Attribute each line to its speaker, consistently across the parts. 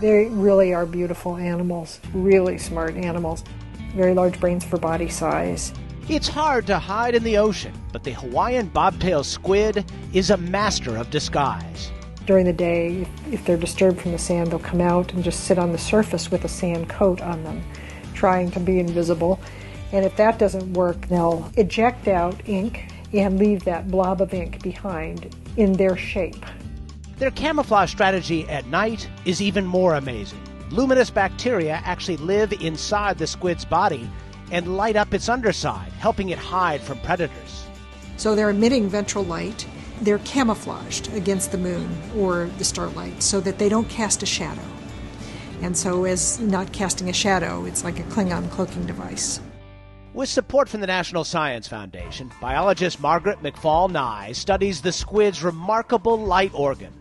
Speaker 1: They really are beautiful animals, really smart animals, very large brains for body size.
Speaker 2: It's hard to hide in the ocean, but the Hawaiian bobtail squid is a master of disguise.
Speaker 1: During the day, if they're disturbed from the sand, they'll come out and just sit on the surface with a sand coat on them, trying to be invisible. And if that doesn't work, they'll eject out ink and leave that blob of ink behind in their shape.
Speaker 2: Their camouflage strategy at night is even more amazing. Luminous bacteria actually live inside the squid's body and light up its underside, helping it hide from predators.
Speaker 1: So they're emitting ventral light. They're camouflaged against the moon or the starlight so that they don't cast a shadow. And so, as not casting a shadow, it's like a Klingon cloaking device.
Speaker 2: With support from the National Science Foundation, biologist Margaret McFall Ngai studies the squid's remarkable light organ,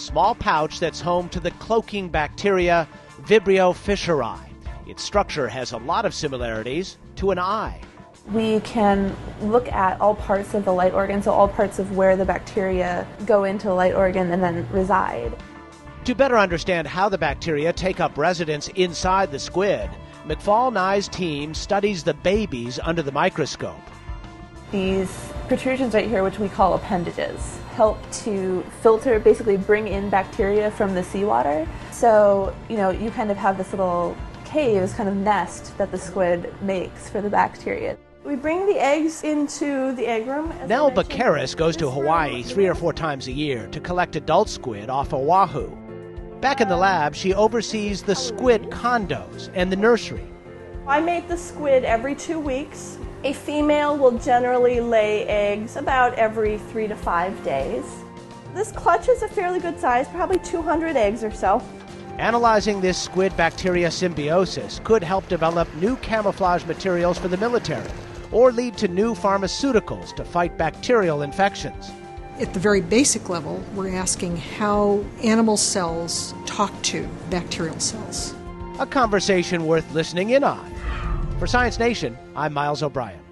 Speaker 2: small pouch that's home to the cloaking bacteria Vibrio fischeri. Its structure has a lot of similarities to an eye.
Speaker 3: We can look at all parts of the light organ, so all parts of where the bacteria go into the light organ and then reside.
Speaker 2: To better understand how the bacteria take up residence inside the squid, McFall Ngai's team studies the babies under the microscope.
Speaker 3: These protrusions right here, which we call appendages, help to filter, basically bring in bacteria from the seawater. So, you know, you kind of have this little cave, this kind of nest that the squid makes for the bacteria.
Speaker 4: We bring the eggs into the egg room.
Speaker 2: Nell Bekiares goes to Hawaii three or four times a year to collect adult squid off Oahu. Back in the lab, she oversees the squid condos and the nursery.
Speaker 4: I make the squid every two weeks. A female will generally lay eggs about every three to five days. This clutch is a fairly good size, probably 200 eggs or so.
Speaker 2: Analyzing this squid bacteria symbiosis could help develop new camouflage materials for the military or lead to new pharmaceuticals to fight bacterial infections
Speaker 1: at the very basic level, we're asking how animal cells talk to bacterial cells.
Speaker 2: A conversation worth listening in on. For Science Nation, I'm Miles O'Brien.